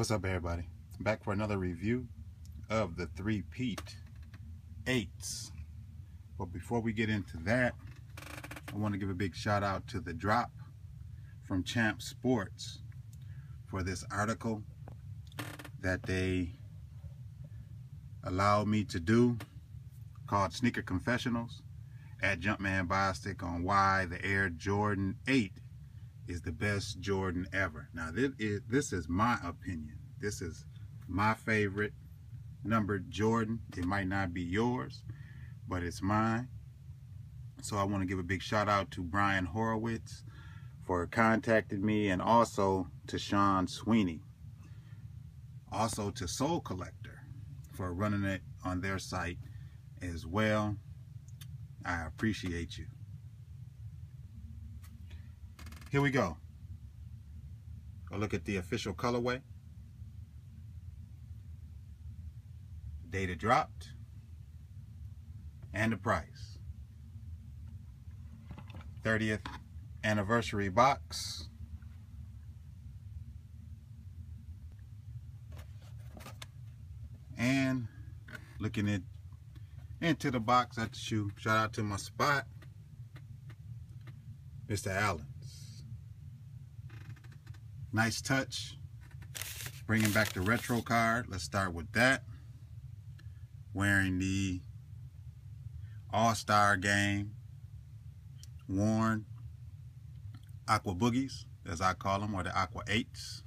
What's up everybody? Back for another review of the three-peat eights. But before we get into that, I want to give a big shout out to the drop from Champs Sports for this article that they allowed me to do called Sneaker Confessionals at Jumpman Bostic on why the Air Jordan 8 is the best Jordan ever. Now, this is, this is my opinion. This is my favorite number Jordan. It might not be yours, but it's mine. So I want to give a big shout out to Brian Horowitz for contacting me and also to Sean Sweeney. Also to Sole Collector for running it on their site as well. I appreciate you. Here we go. A look at the official colorway. Data dropped. And the price. 30th anniversary box. And looking at into the box at the shoe. Shout out to my spot, Mr. Allen. Nice touch. Bringing back the retro card. Let's start with that. Wearing the All-Star Game worn Aqua Boogies, as I call them, or the Aqua 8s.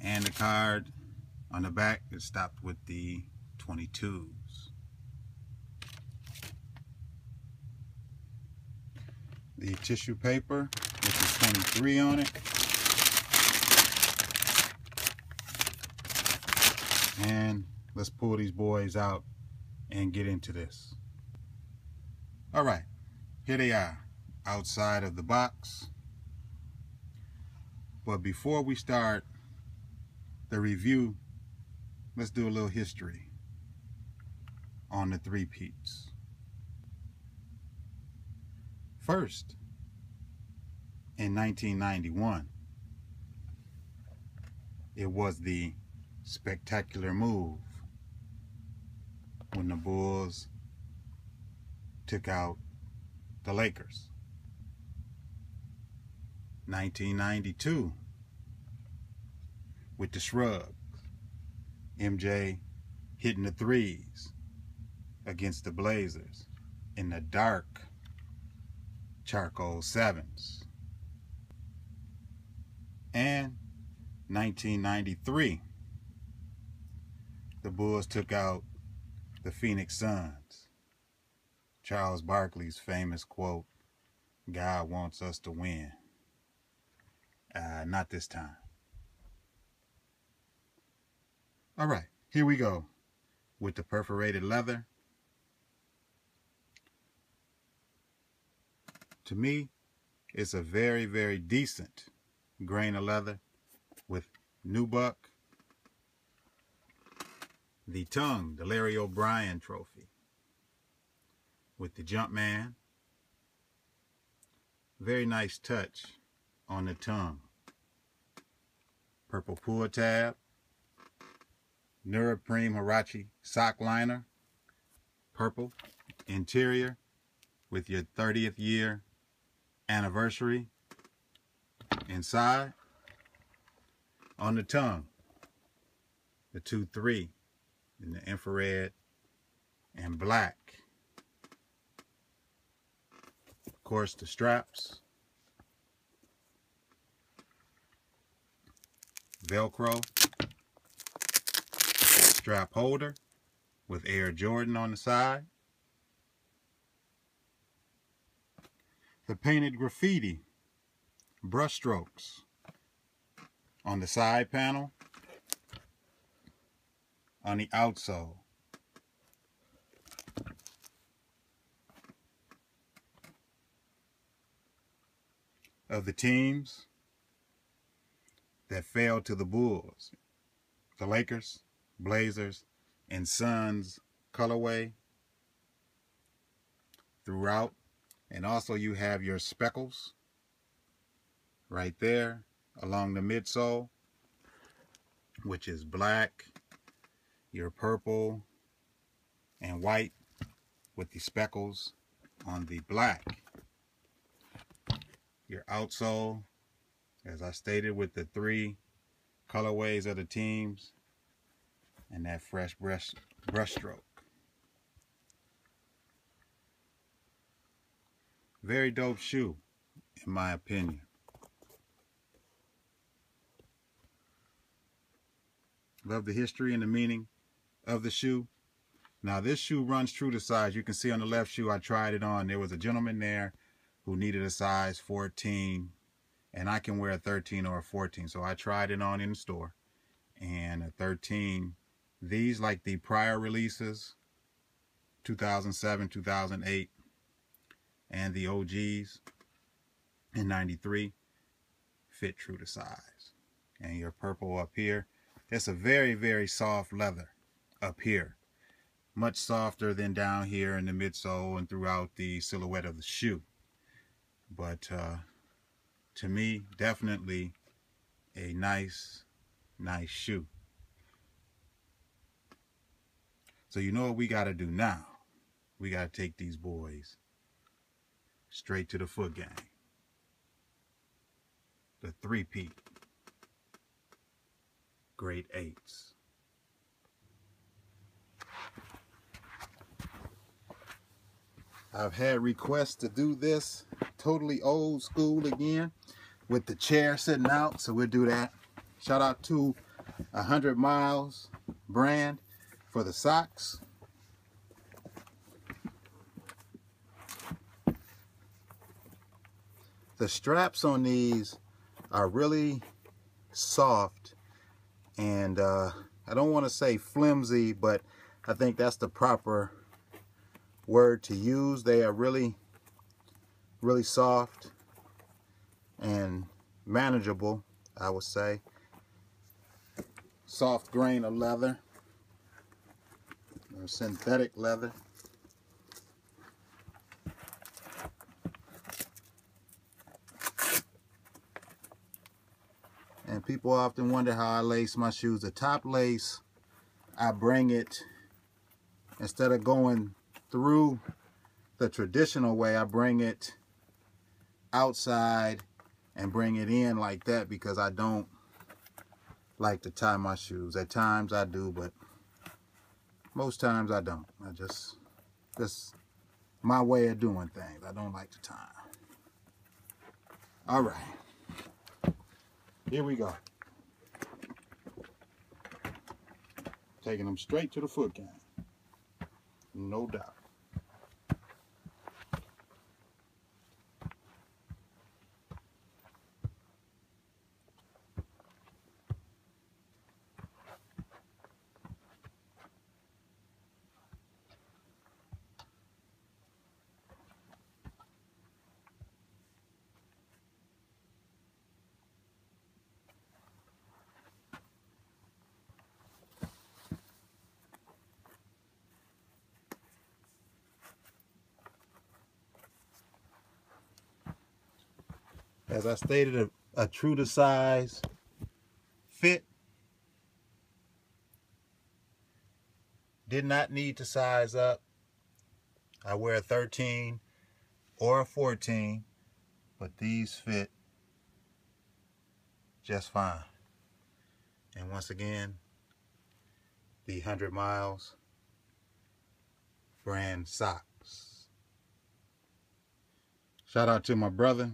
And the card on the back is stopped with the 22s. The tissue paper with the 23 on it. And let's pull these boys out and get into this. All right, here they are outside of the box. But before we start the review, let's do a little history on the three peats. First, in 1991, it was the spectacular move when the Bulls took out the Lakers. 1992 with the shrug. MJ hitting the threes against the Blazers in the dark charcoal sevens. And 1993 the Bulls took out the Phoenix Suns. Charles Barkley's famous quote, God wants us to win. Uh, not this time. All right, here we go with the perforated leather. To me, it's a very, very decent grain of leather with nubuck the tongue, the Larry O'Brien trophy with the Jumpman. Very nice touch on the tongue. Purple pull tab. Neoprene Huarache sock liner. Purple interior with your 30th year anniversary inside. On the tongue, the 2-3 in the infrared and black. Of course, the straps. Velcro. Strap holder with Air Jordan on the side. The painted graffiti brushstrokes on the side panel on the outsole. Of the teams that fell to the Bulls, the Lakers, Blazers, and Suns colorway throughout. And also you have your speckles right there along the midsole which is black, your purple, and white with the speckles on the black. Your outsole, as I stated, with the three colorways of the teams and that fresh brush brushstroke. Very dope shoe, in my opinion. Love the history and the meaning of the shoe. Now this shoe runs true to size. You can see on the left shoe, I tried it on. There was a gentleman there who needed a size 14 and I can wear a 13 or a 14. So I tried it on in the store and a 13. These like the prior releases, 2007, 2008, and the OGs in 93 fit true to size. And your purple up here, it's a very, very soft leather up here. Much softer than down here in the midsole and throughout the silhouette of the shoe. But uh, to me, definitely a nice, nice shoe. So you know what we got to do now? We got to take these boys straight to the foot gang. The three-peat. Grade eights. I've had requests to do this totally old school again with the chair sitting out, so we'll do that. Shout out to 100 Miles brand for the socks. The straps on these are really soft and uh, I don't want to say flimsy, but I think that's the proper word to use. They are really, really soft and manageable, I would say. Soft grain of leather, or synthetic leather. And people often wonder how I lace my shoes. The top lace, I bring it, instead of going through the traditional way, I bring it outside and bring it in like that because I don't like to tie my shoes. At times I do, but most times I don't. I just, just my way of doing things. I don't like to tie. All right. Here we go. Taking them straight to the foot gang. No doubt. As I stated, a, a true to size fit. Did not need to size up. I wear a 13 or a 14, but these fit just fine. And once again, the 100 miles brand socks. Shout out to my brother,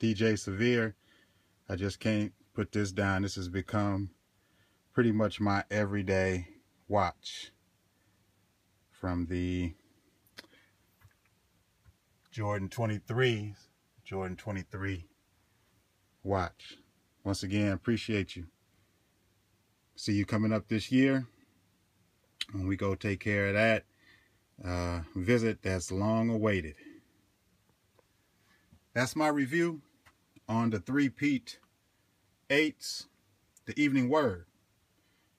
DJ Severe. I just can't put this down. This has become pretty much my everyday watch from the Jordan 23, Jordan 23 watch. Once again, appreciate you. See you coming up this year. When we go take care of that uh, visit that's long awaited. That's my review on the three-peat eights, the evening word.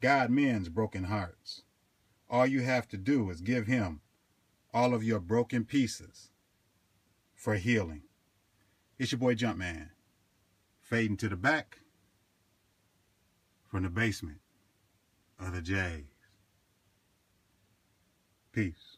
God mends broken hearts. All you have to do is give him all of your broken pieces for healing. It's your boy Jumpman, fading to the back from the basement. of the Jays. Peace.